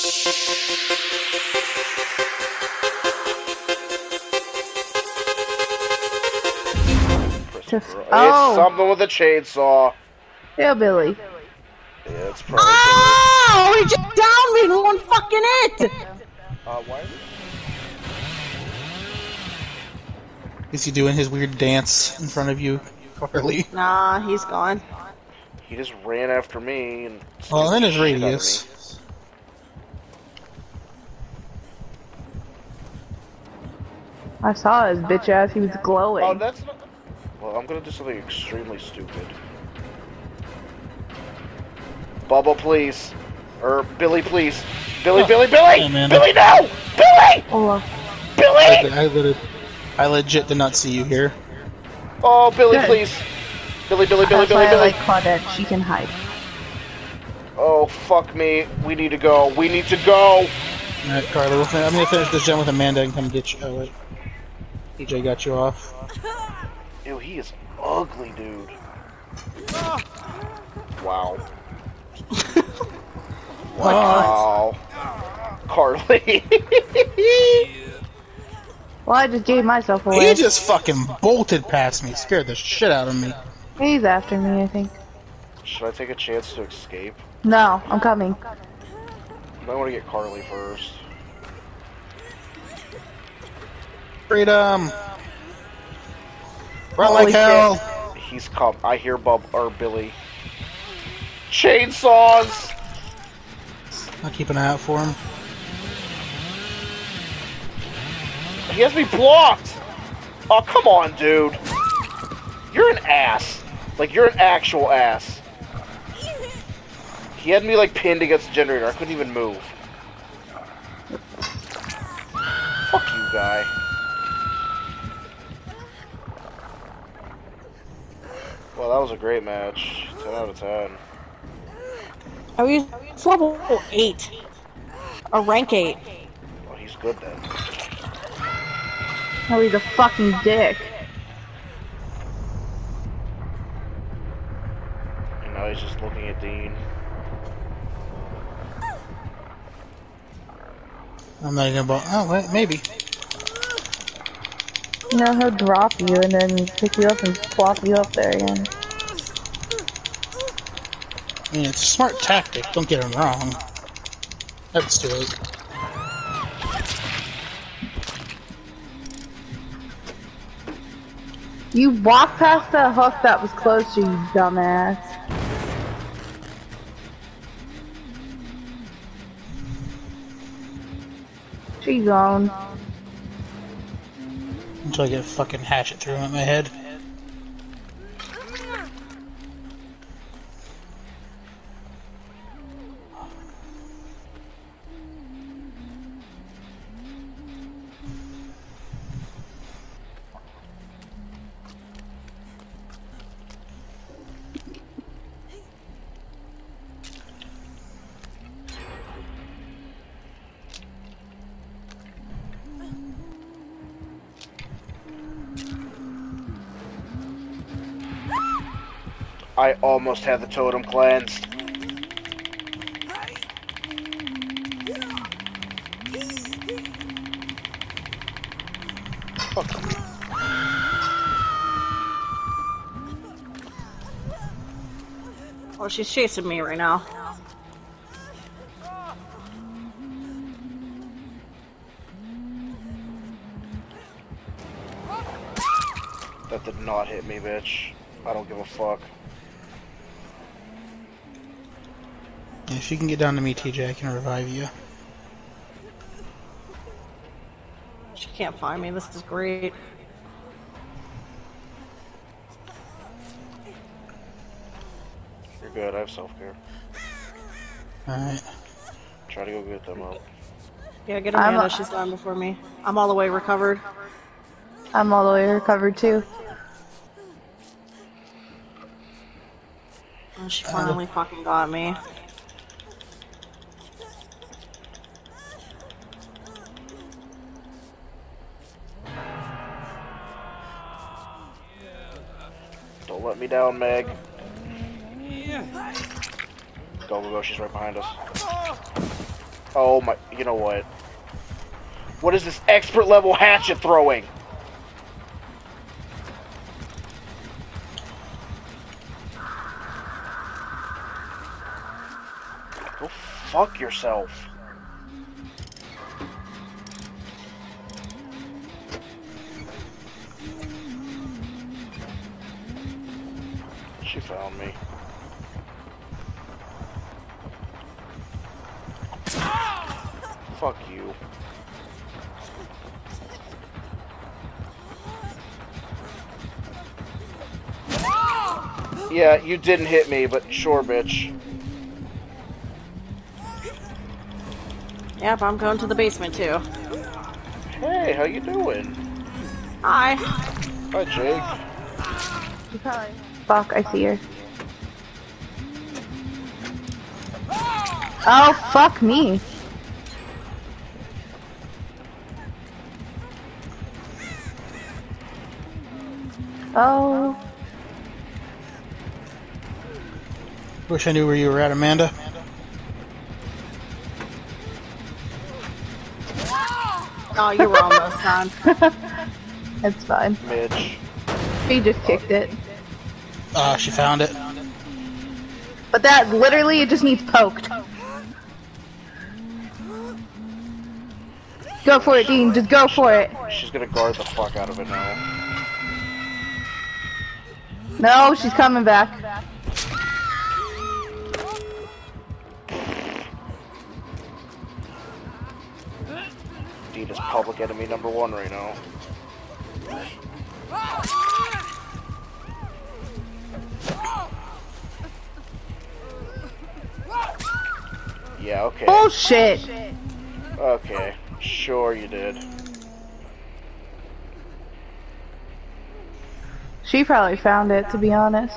Just, It's oh, something with a chainsaw. hillbilly. Yeah, it's probably. Oh, he just downed me in one fucking hit! Uh, why? Is he doing his weird dance in front of you, Carly? Nah, he's gone. He just ran after me and. Well, in his shit out radius. I saw his bitch ass. He was glowing. Oh, that's not. Well, I'm gonna do something extremely stupid. Bubba, please. Or Billy, please. Billy, Oh, Billy, Billy! hey, man. Billy, no! Billy! oh, Billy! I, legit, I legit did not see you here. Oh, Billy, Good. please. Billy, Billy, Billy, that's Billy, why I like Claudette. She can hide. Oh, fuck me. We need to go. We need to go. Alright, Carly, we'll I'm gonna finish this gen with Amanda and come get you. Oh, wait. TJ got you off. Ew, he is ugly, dude. Wow. wow. Carly. Well, I just gave myself away. He just fucking bolted past me, scared the shit out of me. He's after me, I think. Should I take a chance to escape? No, I'm coming. I want to get Carly first. Freedom! Um, Run Holy like hell! He's come. I hear Bub or Billy. Chainsaws. I'll keep an eye out for him. He has me blocked. Oh come on, dude. You're an ass. Like you're an actual ass. He had me like pinned against the generator. I couldn't even move. Fuck you, guy. Well, that was a great match. 10 out of 10. Oh, he's it's level 8. A rank 8. Well, he's good then. Oh, he's a fucking dick. And now he's just looking at Dean. I'm not even about. Oh, wait, maybe. You know, he'll drop you and then pick you up and plop you up there again. I mean, it's a smart tactic, don't get him wrong. Let's do it. You walked past the hook that was close to you, dumbass. She gone. Until I get a fucking hatchet through at my head. I almost had the totem cleansed. Oh, she's chasing me right now. That did not hit me, bitch. I don't give a fuck. If you can get down to me, TJ, I can revive you. She can't find me. This is great. You're good. I have self care. Alright. Try to go get them up. Yeah, get I'm Amanda. a- She's gone before me. I'm all the way recovered. I'm all the way recovered too. Oh, she finally uh, fucking got me. Don't let me down, Meg. Go, go, go. She's right behind us. Oh my, you know what? What is this expert level hatchet throwing? Go fuck yourself. She found me. Fuck you. Yeah, you didn't hit me, but sure, bitch. Yep, I'm going to the basement too. Hey, how you doing? Hi. Hi, Jake. Probably. Fuck, I see her. Oh, fuck me. Oh, Wish I knew where you were at, Amanda. Oh, you were almost done. it's fine. Midge. She just kicked it. Ah, she found it. But that literally, it just needs poked. Go for it, Dean. Just go for it. She's gonna guard the fuck out of it now. No, she's coming back. Dean is public enemy number one right now. Yeah, okay. Bullshit. Okay. Sure you did. She probably found it, to be honest.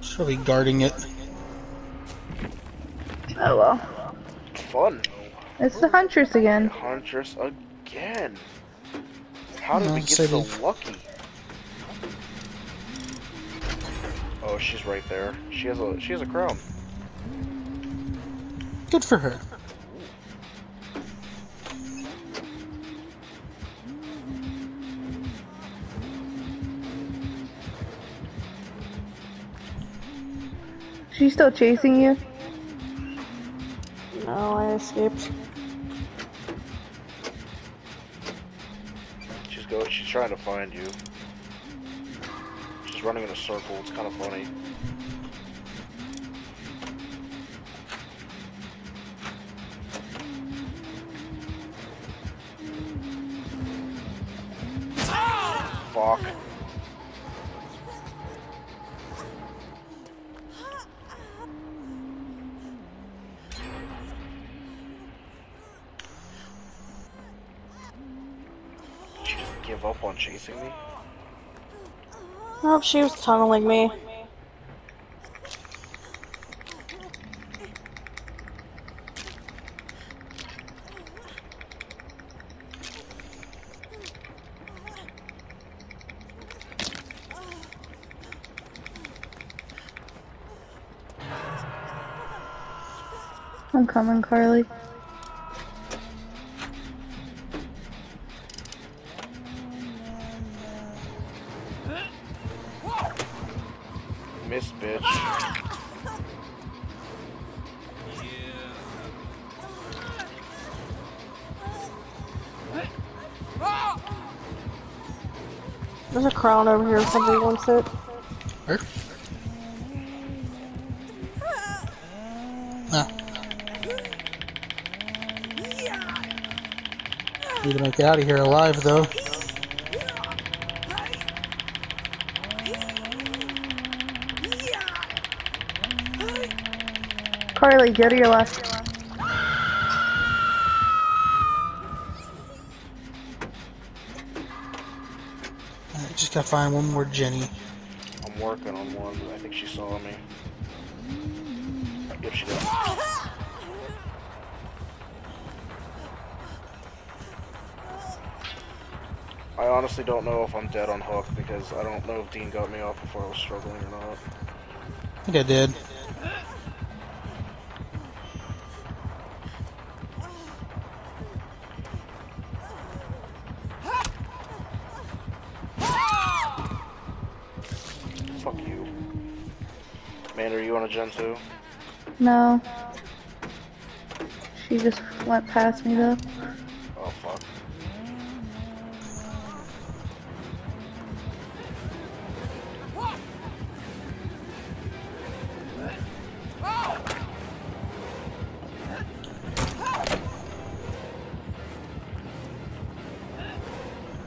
She'll be guarding it. Oh well. Fun. It's the Huntress again. Huntress again. How did No, we get so the- lucky? Oh, she's right there. She has a she has a crown. Good for her. She's still chasing you? No, I escaped. She's go she's trying to find you. Running in a circle. It's kind of funny. Fuck. Give up on chasing me? Nope, she was tunneling me. I'm coming, Carly. There's a crown over here if somebody wants it. Her? Ah. Need to make it out of here alive, though. Carly, go to your left. I just gotta find one more Jenny. I'm working on one. I think she saw me. Yep, she did. I honestly don't know if I'm dead on hook because I don't know if Dean got me off before I was struggling or not. I think I did. Gen 2? No. She just went past me though. Oh, fuck.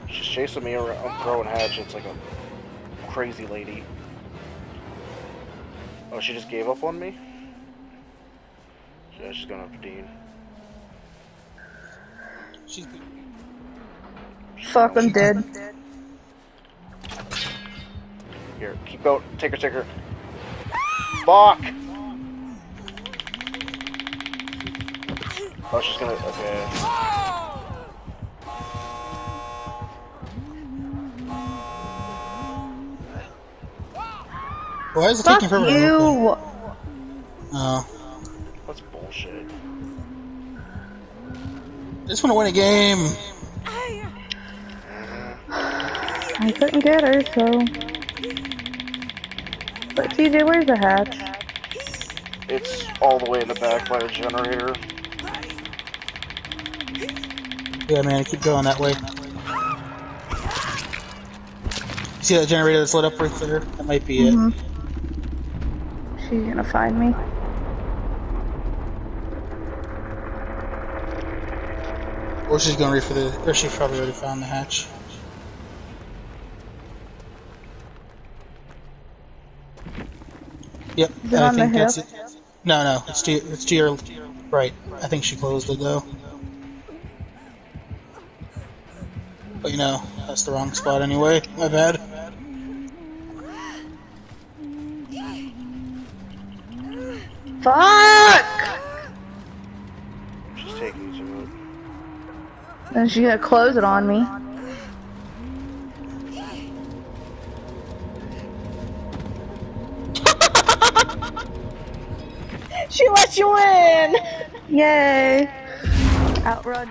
She's chasing me around, I'm throwing hatchets like a crazy lady. Oh, she just gave up on me? Yeah, she's going after Dean. She's Fuck, I'm dead. Here, keep going. Take her, take her. Fuck! Oh, she's gonna. Okay. Why is it Fuck taking forever? to open? you! Oh. That's bullshit. I just want to win a game. I couldn't get her, so. But TJ, where's the hatch? It's all the way in the back by the generator. Yeah, man, keep going that way. See that generator that's lit up right there? That might be it. Mm-hmm. She's gonna find me. Or she's going to reach for the. Or she probably already found the hatch. Yep, I think that's it. No, no, it's to it's to your right. I think she closed it though. But you know, that's the wrong spot anyway. My bad. Fuck! She's taking to it. Then she's gonna close it on me. She let you in! Yay! Outrun.